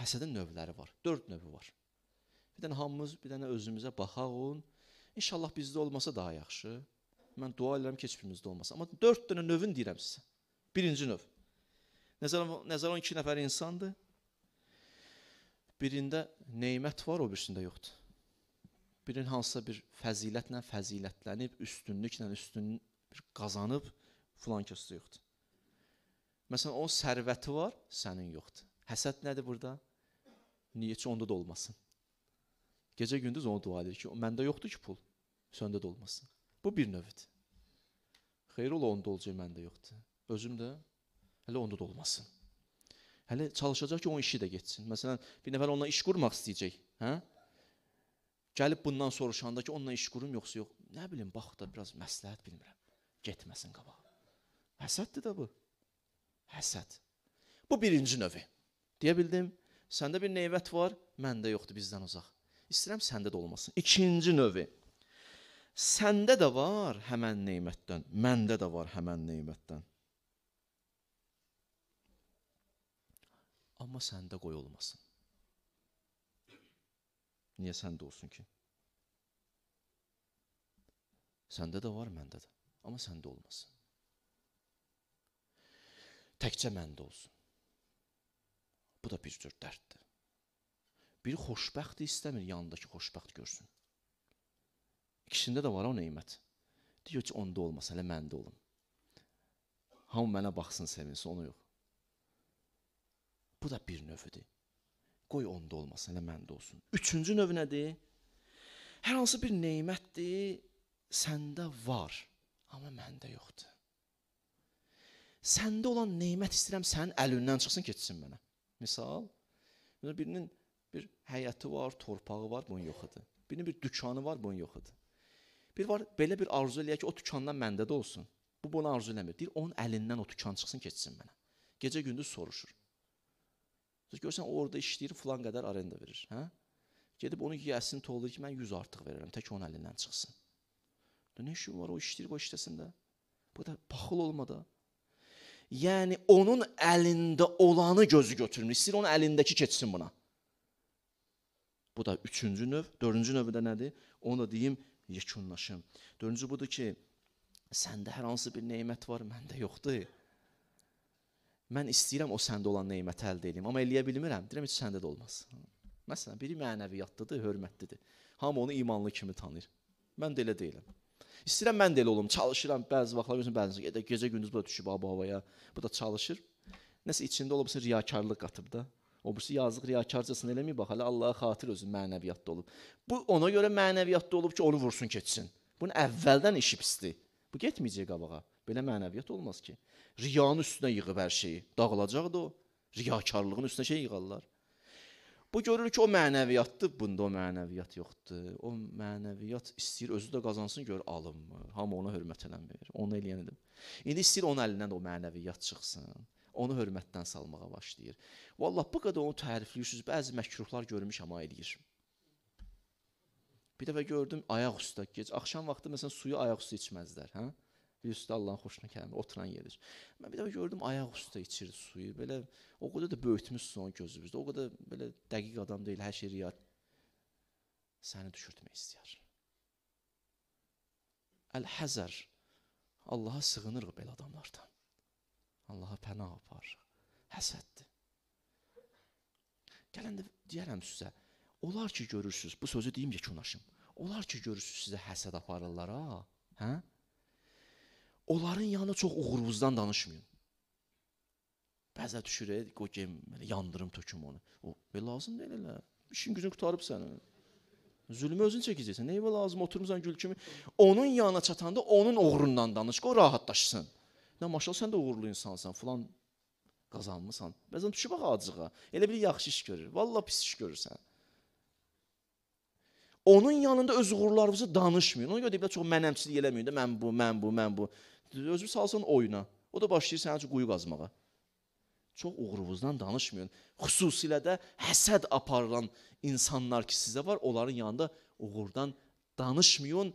Həsədin növləri var. 4 növü var. Bir dənə hamımız bir dənə özümüzə baxaq. İnşallah bizdə olmasa daha yaxşı. Mən dua edirəm ki, heç birimizdə olmasın. Amma 4 dənə növün deyirəm sizə. Birinci növ. Nəzərən, nəzərən 2 nəfər insandır. Birində nemət var, o birisində yoxdur. Birinin hansısa bir fəzilətlə fəzilətlənib, üstünlüklə üstün bir qazanıb, filan kəsdə yoxdur. Məsələn, onun sərvəti var, sənin yoxdur. Həsəd nədir burada? Niyə ki onda da olmasın? Gecə gündüz onu dua edir ki, məndə yoxdur ki pul, səndə də olmasın. Bu bir növüdür. Xeyr ola onda olacaq, məndə yoxdur. Özüm də hələ onda da olmasın. Hələ çalışacaq ki, o işi də getsin. Məsələn, bir nəfər onunla iş qurmaq istəyəcək, hə? Gəlib bundan soruşanda ki, onunla iş qurum yoxsa yox. Nə bilim, bax da biraz məsləhət bilmirəm. Getməsin qabağa. Həsəddir də bu. Həsəd. Bu birinci növü. Deyə bildim? Səndə bir nevət var, məndə yoxdur, bizdən uzaq. İstəyirəm səndə də olmasın. İkinci növü. Səndə də var həmən nemətdən, məndə də var həmən nemətdən. Amma səndə qoy olmasın. Niyə səndə olsun ki? Səndə də var, məndə də. Amma səndə olmasın. Təkcə məndə olsun. Bu da bir cür dərddir. Biri xoşbəxt istəmir, yanındakı xoşbəxt görsün. İkisində də var o nemət. Deyir ki, onda olmasa, elə məndə olun. Hamı mənə baxsın, sevinsin, onu yox. Bu da bir növüdür. Qoy onda olmasın, elə məndə olsun. Üçüncü növ nədir? Hər hansı bir nemətdir, səndə var, amma məndə yoxdur. Səndə olan nemət istəyirəm sənin əlindən çıxsın, keçsin mənə. Misal, birinin bir həyəti var, torpağı var, bunun yox idi. Birinin bir dükanı var, bunun yox idi. Bir var belə bir arzu eləyək ki, o dükandan məndə də olsun. Bu bunu arzu eləmir. Deyir, onun əlindən o dükan çıxsın, keçsin mənə. Gecə gündüz soruşur. Görsən o orada işləyir, filan qədər arenda verir, hə? Gedib onu yiyəsini tollayır ki, mən 100 artıq verirəm, tək onun əlindən çıxsın. Da nə işin var o işləyir, o işləsin də. Bu da paxıl olmada. Yəni onun əlində olanı gözü götürmür. İstəyir onun əlindəki keçsin buna. Bu da üçüncü növ. Dördüncü növü də nədir? Onu da deyim, yekunlaşım. Dördüncü budur ki, səndə hər hansı bir nemət var, məndə yoxdur. Mən istəyirəm o səndə olan neməti əldə edeyim, amma eləyə bilmirəm. Deyirəm heç səndə də olmaz. Məsələn, biri mənəviyyatlıdır, hörmətlidir. Hamı onu imanlı kimi tanıyır. Mən də elə deyiləm. İstəyirəm mən də elə olum, çalışıram. Bəzi vaxtlar görürsən, bəzi gecə, gecə gündüz da düşüb bu havaya. Bu da çalışır. Nəsə içində olubsa riyakarlıq qatıb da. O birisi yazıq riyakarcasını eləməyib bax, hələ Allaha xatir özü mənəviyyatda olub. Bu ona görə mənəviyyatda olub ki, onu vursun keçsin. Bunun əvvəldən işi pisdir. Bu getməyəcək qabağa. Belə mənəviyyat olmaz ki. Riyanın üstünə yığıb hər şeyi. Dağılacaqdı o. Riyakarlığın üstünə şey yığarlar. Bu görür ki, o mənəviyyatdır, bunda o mənəviyyat yoxdur. O mənəviyyat istəyir özü də qazansın, gör alınmır. Hamı ona hörmət eləmir. Onu eləyən edim. İndi istəyir onun əlindən də o mənəviyyat çıxsın onu hörmətdən salmağa başlayır. Vallah bu qədər onu tərifləyirsiniz, bəzi məkruhlar görmüşəm amma eləyir. Bir dəfə gördüm ayaq üstə gec axşam vaxtı məsələn suyu ayaq üstə içməzlər, hə? Bir üstə Allahın xoşuna gəlmir, oturan yedir. Mən bir dəfə gördüm ayaq üstə içir suyu. Belə o qədər də böyütmüşsün onun gözümüzdə. O qədər belə dəqiq adam deyil, hər şey riyad. Səni düşürtmək istəyir. Əl-Həzər. Allaha sığınırıq belə adamlardan. Allaha pənah aparırıq. Həsəddir. Gələndə deyərəm sizə, olar ki görürsüz, bu sözü deyim yekunlaşım. Olar ki görürsüz sizə həsəd aparırlar ha? Hə? Onların yanında çox uğurunuzdan danışmayın. Bəzə düşür, qoy gem, yandırım töküm onu. O belə lazım deyil elə. İşin gücünü qutarıb səni. Zülmü özün çəkəcəksən. Nəyə lazım oturmusan gül kimi. Onun yanına çatanda onun uğrundan danış, qoy rahatlaşsın. Nə maşallah sən də uğurlu insansan, falan qazanmısan. Bəzən düşüb bax acığa. Elə bir yaxşı iş görür. Valla pis iş görürsən. Onun yanında öz uğurlarınızı danışmayın. Ona görə deyiblər çox mənəmçilik eləməyin də mən bu, mən bu, mən bu. Özü salsan oyuna. O da başlayır sənin üçün quyu qazmağa. Çox uğurunuzdan danışmayın. Xüsusilə də həsəd aparılan insanlar ki sizə var, onların yanında uğurdan danışmayın.